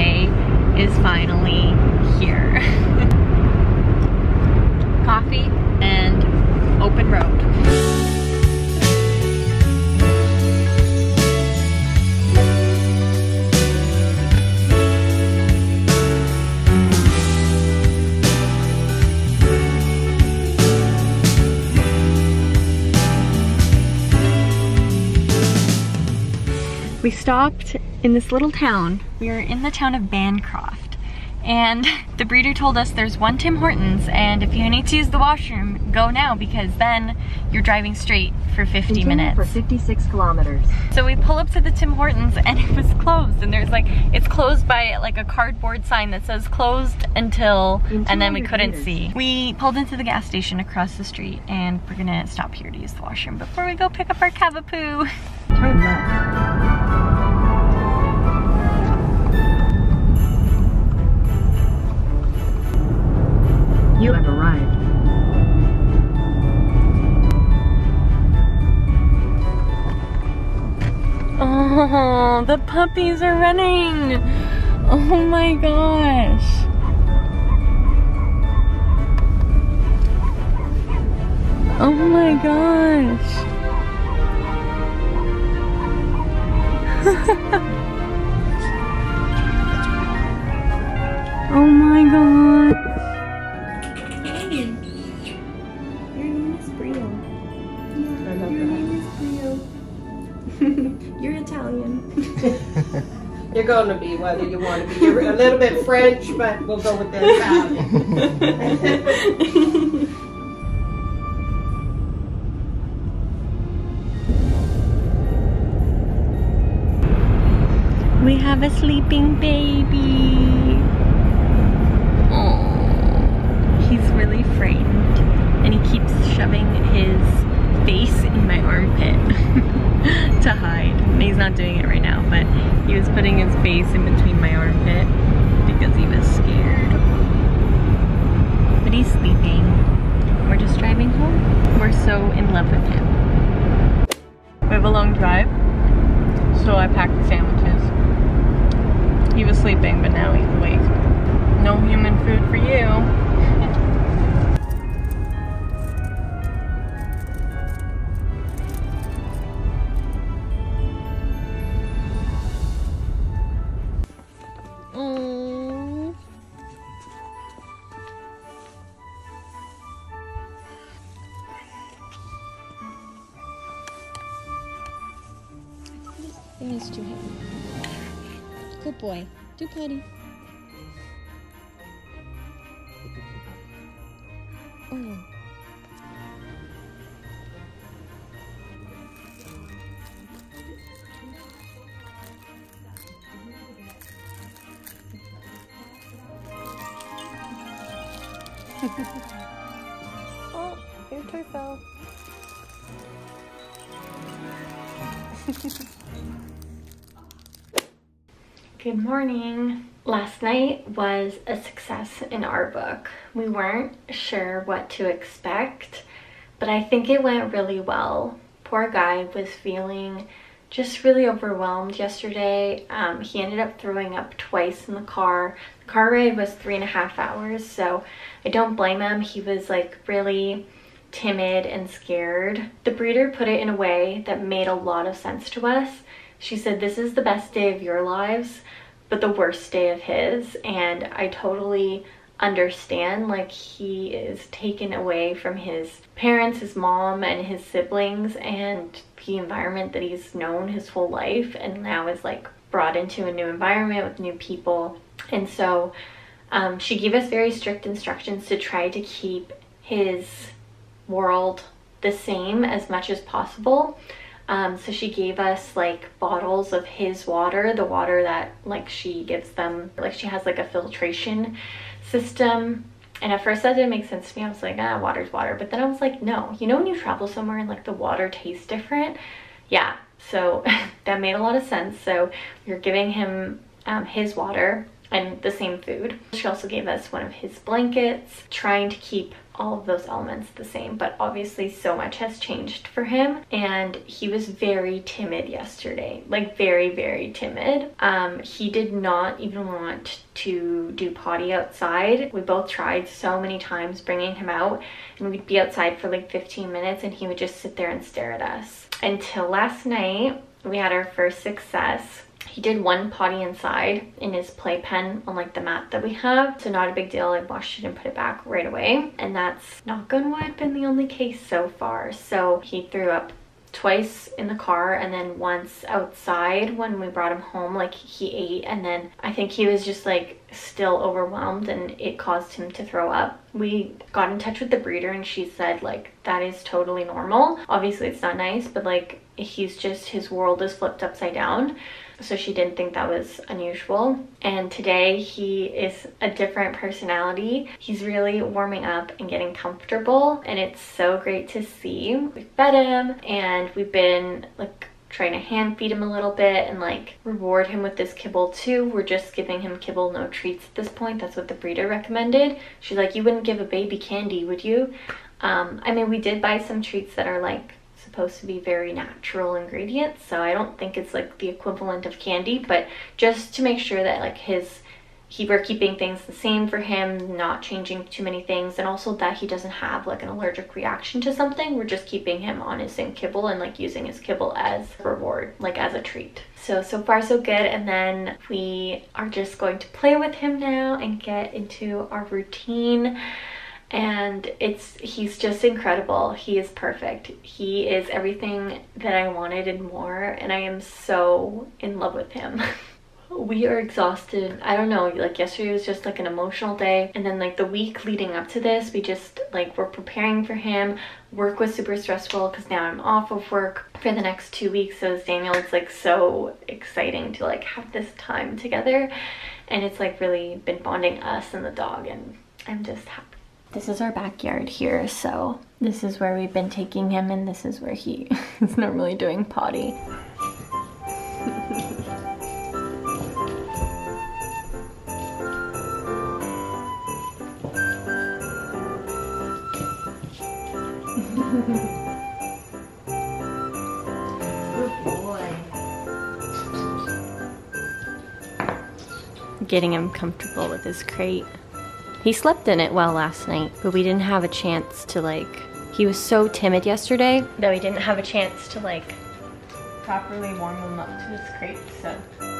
day is finally here. Coffee and open road. We stopped in this little town. We are in the town of Bancroft. And the breeder told us there's one Tim Hortons and if you need to use the washroom, go now because then you're driving straight for 50 Continue minutes. for 56 kilometers. So we pull up to the Tim Hortons and it was closed and there's like, it's closed by like a cardboard sign that says closed until, and then we couldn't meters. see. We pulled into the gas station across the street and we're gonna stop here to use the washroom before we go pick up our cavapoo. You have arrived. Oh, the puppies are running. Oh my gosh. Oh my gosh. oh my god. Going to be whether you want to be. You're a little bit French, but we'll go with the Italian. We have a sleeping baby. Oh, he's really frightened, and he keeps shoving his face in my armpit to hide. And he's not doing it right now, but he was putting his face in between my armpit because he was scared. But he's sleeping. We're just driving home. We're so in love with him. We have a long drive, so I packed the sandwiches. He was sleeping, but now he's awake. No human food for you. Boy. Do. Oh. oh, your toy fell. Good morning. Last night was a success in our book. We weren't sure what to expect, but I think it went really well. Poor guy was feeling just really overwhelmed yesterday. Um, he ended up throwing up twice in the car. The car ride was three and a half hours, so I don't blame him. He was like really timid and scared. The breeder put it in a way that made a lot of sense to us. She said, This is the best day of your lives, but the worst day of his. And I totally understand. Like, he is taken away from his parents, his mom, and his siblings, and the environment that he's known his whole life, and now is like brought into a new environment with new people. And so, um, she gave us very strict instructions to try to keep his world the same as much as possible. Um, so she gave us like bottles of his water, the water that like she gives them, like she has like a filtration system. And at first that didn't make sense to me. I was like, ah, water's water. But then I was like, no, you know when you travel somewhere and like the water tastes different? Yeah, So that made a lot of sense. So you're giving him um, his water and the same food. She also gave us one of his blankets, trying to keep all of those elements the same, but obviously so much has changed for him and he was very timid yesterday, like very, very timid. Um, he did not even want to do potty outside. We both tried so many times bringing him out and we'd be outside for like 15 minutes and he would just sit there and stare at us. Until last night, we had our first success he did one potty inside in his playpen on like the mat that we have. So not a big deal. I washed it and put it back right away. And that's, knock on wood, been the only case so far. So he threw up twice in the car and then once outside when we brought him home like he ate and then I think he was just like still overwhelmed and it caused him to throw up. We got in touch with the breeder and she said like that is totally normal. Obviously it's not nice but like he's just his world is flipped upside down so she didn't think that was unusual. And today he is a different personality. He's really warming up and getting comfortable and it's so great to see. We've fed him and we've been like trying to hand feed him a little bit and like reward him with this kibble too. We're just giving him kibble, no treats at this point. That's what the breeder recommended. She's like, you wouldn't give a baby candy, would you? Um, I mean, we did buy some treats that are like supposed to be very natural ingredients so I don't think it's like the equivalent of candy but just to make sure that like his he we're keeping things the same for him not changing too many things and also that he doesn't have like an allergic reaction to something we're just keeping him on his same kibble and like using his kibble as reward like as a treat. So so far so good and then we are just going to play with him now and get into our routine and it's he's just incredible. He is perfect. He is everything that i wanted and more and i am so in love with him. We are exhausted. I don't know like yesterday was just like an emotional day and then like the week leading up to this we just like we're preparing for him. Work was super stressful because now i'm off of work. For the next two weeks so daniel it's like so exciting to like have this time together and it's like really been bonding us and the dog and i'm just happy this is our backyard here, so this is where we've been taking him and this is where he is normally doing potty. Getting him comfortable with his crate. He slept in it well last night, but we didn't have a chance to like, he was so timid yesterday that we didn't have a chance to like properly warm him up to his crate, so.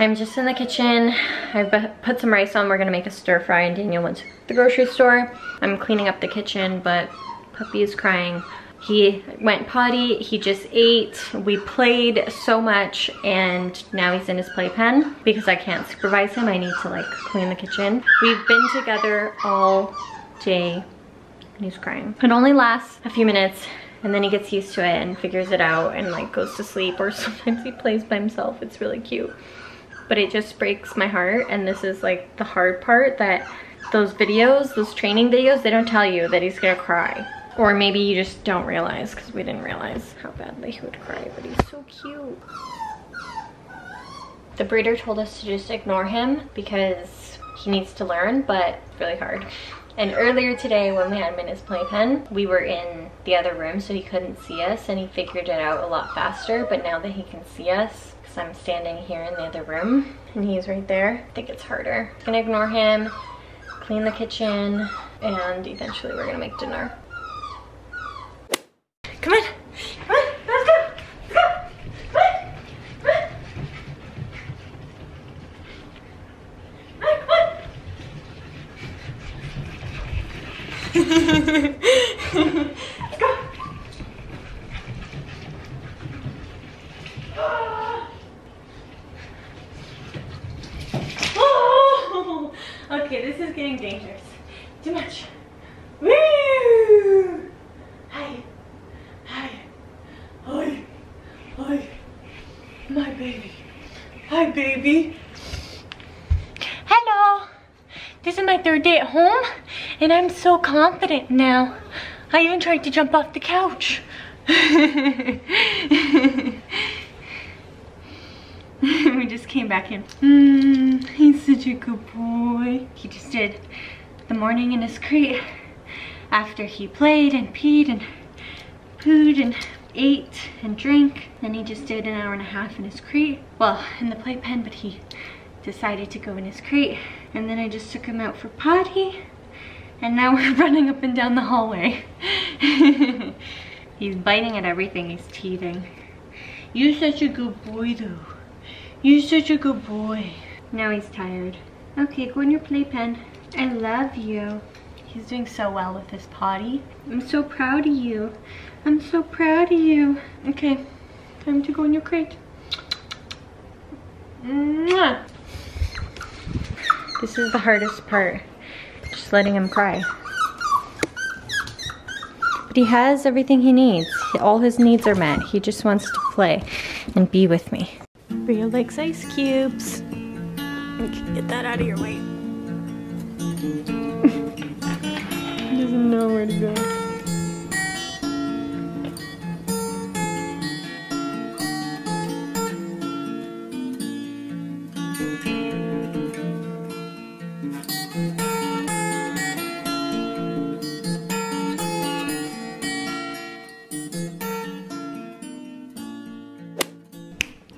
I'm just in the kitchen. I've put some rice on. We're gonna make a stir fry and Daniel went to the grocery store. I'm cleaning up the kitchen, but puppy is crying. He went potty, he just ate. We played so much and now he's in his playpen because I can't supervise him. I need to like clean the kitchen. We've been together all day and he's crying. It only lasts a few minutes and then he gets used to it and figures it out and like goes to sleep or sometimes he plays by himself. It's really cute but it just breaks my heart and this is like the hard part that those videos, those training videos, they don't tell you that he's gonna cry. Or maybe you just don't realize because we didn't realize how badly he would cry, but he's so cute. The breeder told us to just ignore him because he needs to learn, but it's really hard. And earlier today when we had him in his playpen, we were in the other room so he couldn't see us and he figured it out a lot faster, but now that he can see us, because I'm standing here in the other room and he's right there. I think it's harder. I'm gonna ignore him, clean the kitchen, and eventually we're gonna make dinner. Come on, come on, let's go, let's go, come on, come on. Hi, baby. Hi, baby. Hello. This is my third day at home, and I'm so confident now. I even tried to jump off the couch. we just came back in. Mm, he's such a good boy. He just did the morning in his crate after he played and peed and pooed and ate and drank. Then he just did an hour and a half in his crate. Well, in the playpen, but he decided to go in his crate. And then I just took him out for potty. And now we're running up and down the hallway. he's biting at everything, he's teething. You're such a good boy though. You're such a good boy. Now he's tired. Okay, go in your playpen. I love you. He's doing so well with his potty. I'm so proud of you. I'm so proud of you. Okay, time to go in your crate. Mwah. This is the hardest part, just letting him cry. But he has everything he needs. All his needs are met. He just wants to play and be with me. Brio likes ice cubes. Get that out of your way. He doesn't know where to go.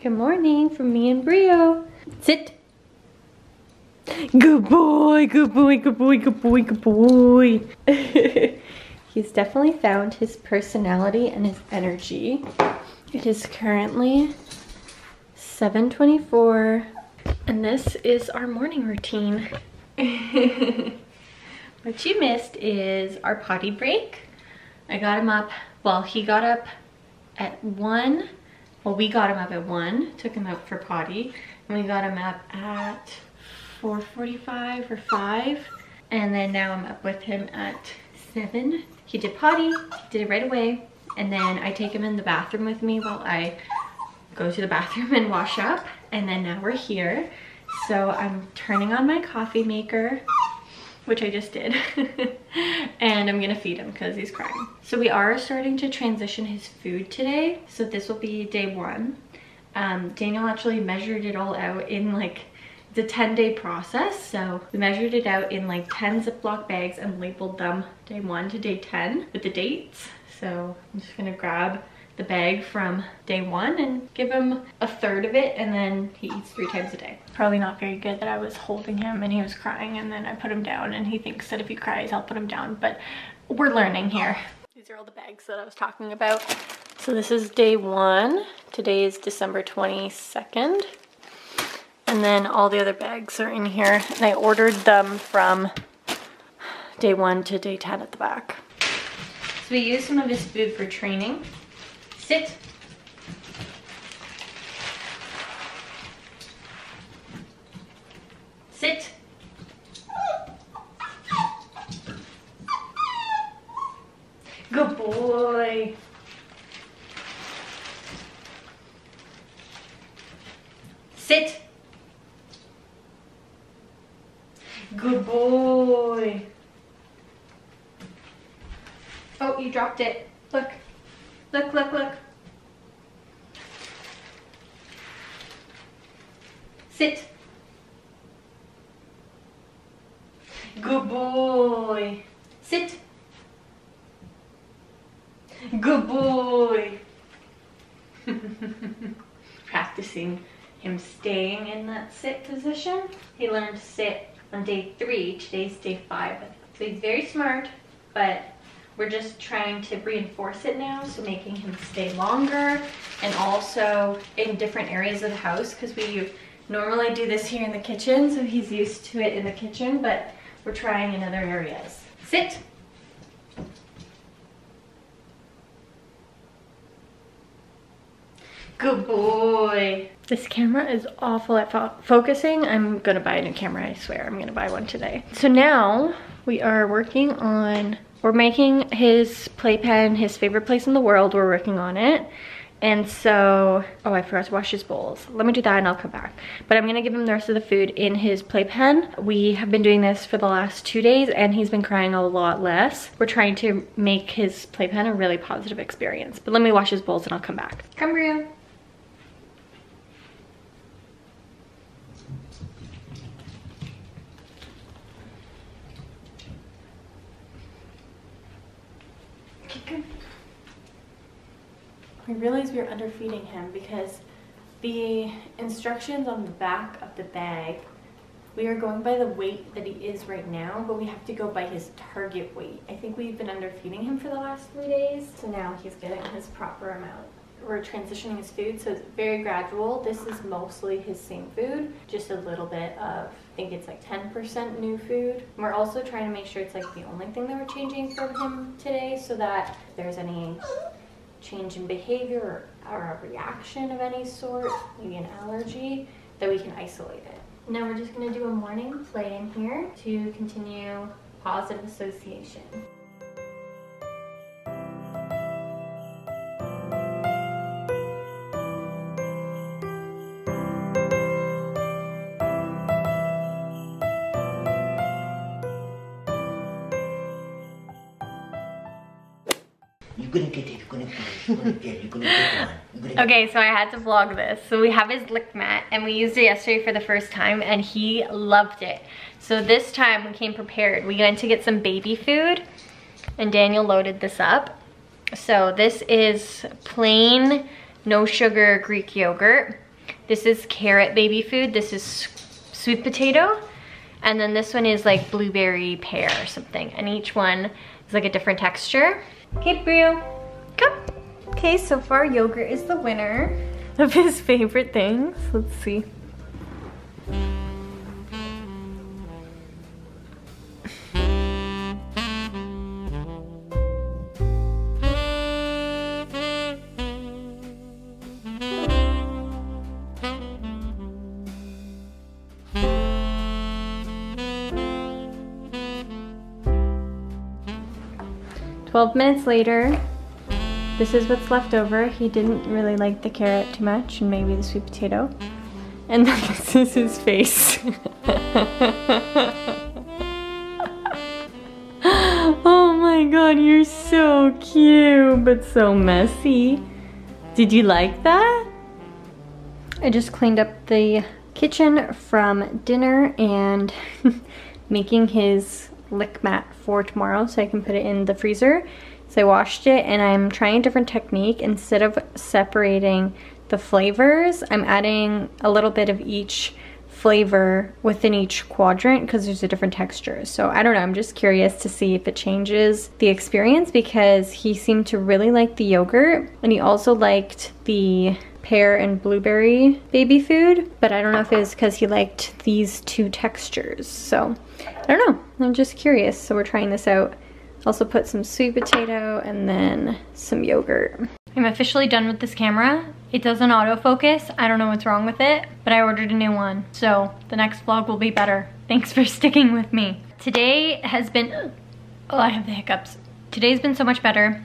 Good morning from me and Brio. Good boy, good boy, good boy, good boy, good boy. He's definitely found his personality and his energy. It is currently 7.24 and this is our morning routine. what you missed is our potty break. I got him up, well he got up at 1 well, we got him up at 1, took him out for potty, and we got him up at 4.45 or 5, and then now I'm up with him at 7. He did potty, did it right away, and then I take him in the bathroom with me while I go to the bathroom and wash up, and then now we're here. So I'm turning on my coffee maker, which I just did. and I'm gonna feed him because he's crying. So we are starting to transition his food today. So this will be day one. Um, Daniel actually measured it all out in like the 10 day process. So we measured it out in like 10 Ziploc bags and labeled them day one to day 10 with the dates. So I'm just gonna grab the bag from day one and give him a third of it and then he eats three times a day. Probably not very good that I was holding him and he was crying and then I put him down and he thinks that if he cries I'll put him down but we're learning here. These are all the bags that I was talking about. So this is day one. Today is December 22nd. And then all the other bags are in here and I ordered them from day one to day 10 at the back. So we use some of his food for training. Sit. Sit. Good boy. Sit. Good boy. Oh, you dropped it. Look. Look, look, look. Sit. Good boy. Sit. Good boy. Practicing him staying in that sit position. He learned to sit on day three. Today's day five. So he's very smart, but we're just trying to reinforce it now, so making him stay longer and also in different areas of the house because we normally do this here in the kitchen, so he's used to it in the kitchen, but we're trying in other areas. Sit. Good boy. This camera is awful at fo focusing. I'm gonna buy a new camera, I swear. I'm gonna buy one today. So now we are working on we're making his playpen his favorite place in the world. We're working on it. And so, oh, I forgot to wash his bowls. Let me do that and I'll come back. But I'm gonna give him the rest of the food in his playpen. We have been doing this for the last two days and he's been crying a lot less. We're trying to make his playpen a really positive experience. But let me wash his bowls and I'll come back. Come, We realized we were underfeeding him because the instructions on the back of the bag, we are going by the weight that he is right now, but we have to go by his target weight. I think we've been underfeeding him for the last three days, so now he's getting his proper amount. We're transitioning his food, so it's very gradual. This is mostly his same food, just a little bit of, I think it's like 10% new food. And we're also trying to make sure it's like the only thing that we're changing for him today so that if there's any change in behavior or, or a reaction of any sort, maybe an allergy, that we can isolate it. Now we're just gonna do a morning play in here to continue positive association. gonna get it, you're gonna get it, you're gonna get it, you're gonna get one. okay, so I had to vlog this. So we have his lick mat and we used it yesterday for the first time and he loved it. So this time we came prepared. We went to get some baby food and Daniel loaded this up. So this is plain, no sugar Greek yogurt. This is carrot baby food. This is sweet potato. And then this one is like blueberry pear or something. And each one is like a different texture. Brio, come. Okay, so far yogurt is the winner of his favorite things. Let's see. 12 minutes later, this is what's left over. He didn't really like the carrot too much and maybe the sweet potato. And this is his face. oh my god, you're so cute, but so messy. Did you like that? I just cleaned up the kitchen from dinner and making his lick mat for tomorrow so I can put it in the freezer. So I washed it and I'm trying a different technique. Instead of separating the flavors, I'm adding a little bit of each flavor within each quadrant because there's a different texture. So I don't know, I'm just curious to see if it changes the experience because he seemed to really like the yogurt and he also liked the pear and blueberry baby food, but I don't know if it was because he liked these two textures. So I don't know, I'm just curious. So we're trying this out. Also put some sweet potato and then some yogurt. I'm officially done with this camera. It doesn't autofocus. I don't know what's wrong with it, but I ordered a new one. So the next vlog will be better. Thanks for sticking with me. Today has been, oh, I have the hiccups. Today's been so much better.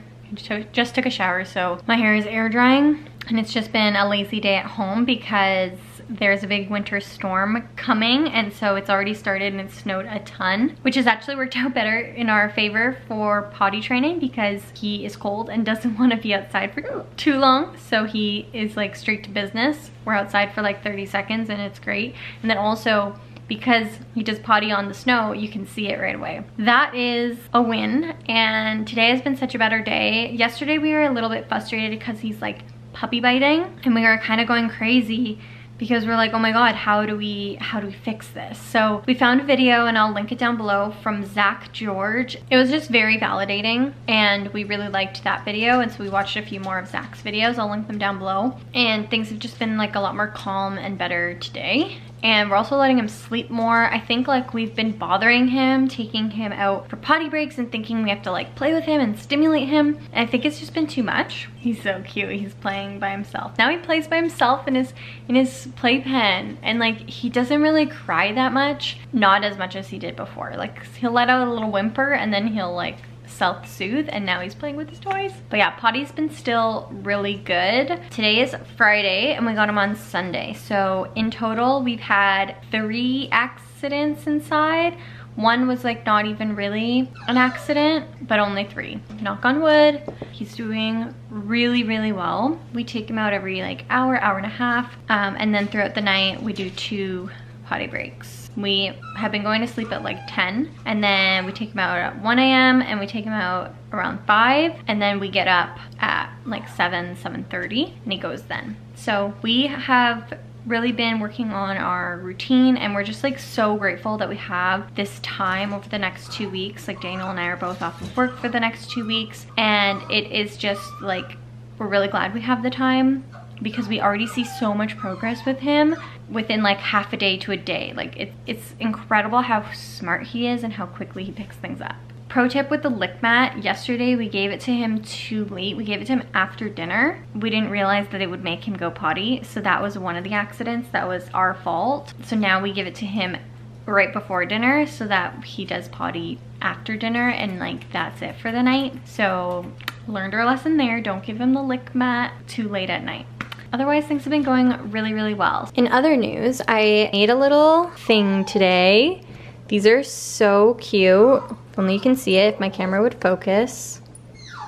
I just took a shower, so my hair is air drying and it's just been a lazy day at home because there's a big winter storm coming and so it's already started and it snowed a ton which has actually worked out better in our favor for potty training because he is cold and doesn't want to be outside for too long so he is like straight to business we're outside for like 30 seconds and it's great and then also because he does potty on the snow, you can see it right away. That is a win, and today has been such a better day. Yesterday we were a little bit frustrated because he's like puppy biting, and we were kind of going crazy because we're like, oh my God, how do we, how do we fix this? So we found a video and I'll link it down below from Zak George. It was just very validating and we really liked that video. And so we watched a few more of Zak's videos. I'll link them down below. And things have just been like a lot more calm and better today and we're also letting him sleep more. I think like we've been bothering him, taking him out for potty breaks and thinking we have to like play with him and stimulate him. And I think it's just been too much. He's so cute, he's playing by himself. Now he plays by himself in his, in his playpen and like he doesn't really cry that much. Not as much as he did before. Like he'll let out a little whimper and then he'll like self-soothe and now he's playing with his toys. But yeah, potty's been still really good. Today is Friday and we got him on Sunday. So in total, we've had three accidents inside. One was like not even really an accident, but only three. Knock on wood. He's doing really, really well. We take him out every like hour, hour and a half. Um, and then throughout the night, we do two potty breaks. We have been going to sleep at like 10 and then we take him out at 1 a.m. and we take him out around 5 and then we get up at like 7, 7.30 and he goes then. So we have really been working on our routine and we're just like so grateful that we have this time over the next two weeks. Like Daniel and I are both off of work for the next two weeks and it is just like, we're really glad we have the time because we already see so much progress with him within like half a day to a day. Like it, it's incredible how smart he is and how quickly he picks things up. Pro tip with the lick mat, yesterday we gave it to him too late. We gave it to him after dinner. We didn't realize that it would make him go potty. So that was one of the accidents. That was our fault. So now we give it to him right before dinner so that he does potty after dinner and like that's it for the night. So learned our lesson there. Don't give him the lick mat too late at night. Otherwise, things have been going really, really well. In other news, I made a little thing today. These are so cute. If only you can see it if my camera would focus.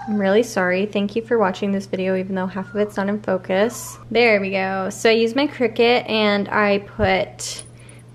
I'm really sorry. Thank you for watching this video even though half of it's not in focus. There we go. So I used my Cricut and I put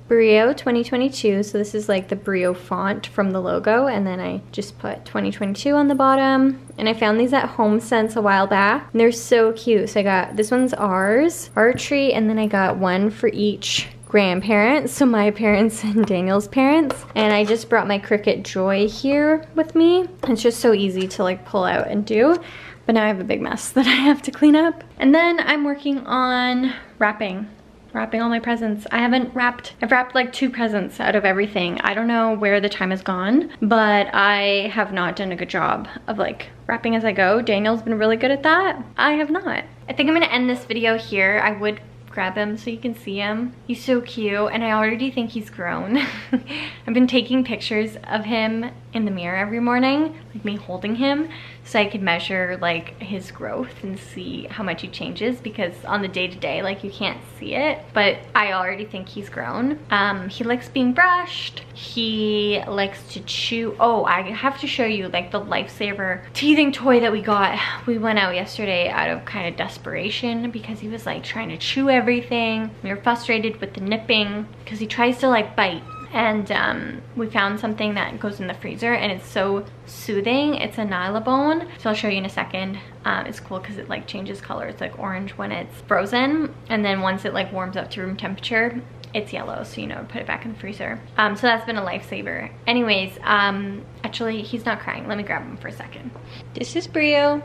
Brio 2022. So this is like the Brio font from the logo. And then I just put 2022 on the bottom. And I found these at HomeSense a while back. And they're so cute. So I got, this one's ours, Archery, and then I got one for each grandparents, so my parents and Daniel's parents. And I just brought my Cricut Joy here with me. It's just so easy to like pull out and do. But now I have a big mess that I have to clean up. And then I'm working on wrapping wrapping all my presents. I haven't wrapped, I've wrapped like two presents out of everything. I don't know where the time has gone, but I have not done a good job of like wrapping as I go. Daniel's been really good at that. I have not. I think I'm gonna end this video here. I would grab him so you can see him. He's so cute and I already think he's grown. I've been taking pictures of him in the mirror every morning, like me holding him, so I could measure like his growth and see how much he changes because on the day-to-day, like you can't see it, but I already think he's grown. Um, he likes being brushed. He likes to chew. Oh, I have to show you like the Lifesaver teething toy that we got. We went out yesterday out of kind of desperation because he was like trying to chew everything. We were frustrated with the nipping because he tries to like bite and um, we found something that goes in the freezer and it's so soothing. It's a Nylabone, so I'll show you in a second. Um, it's cool because it like changes color. It's like orange when it's frozen and then once it like warms up to room temperature, it's yellow, so you know, put it back in the freezer. Um, so that's been a lifesaver. Anyways, um, actually, he's not crying. Let me grab him for a second. This is Brio.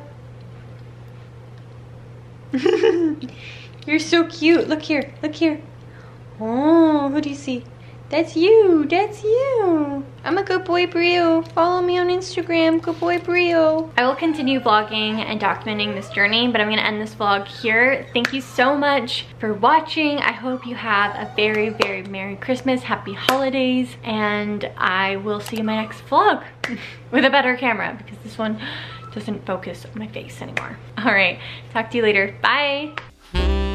You're so cute. Look here, look here. Oh, who do you see? That's you. That's you. I'm a good boy Brio. Follow me on Instagram, good boy Brio. I will continue vlogging and documenting this journey, but I'm gonna end this vlog here. Thank you so much for watching. I hope you have a very, very Merry Christmas, Happy Holidays, and I will see you in my next vlog with a better camera because this one doesn't focus on my face anymore. All right, talk to you later. Bye.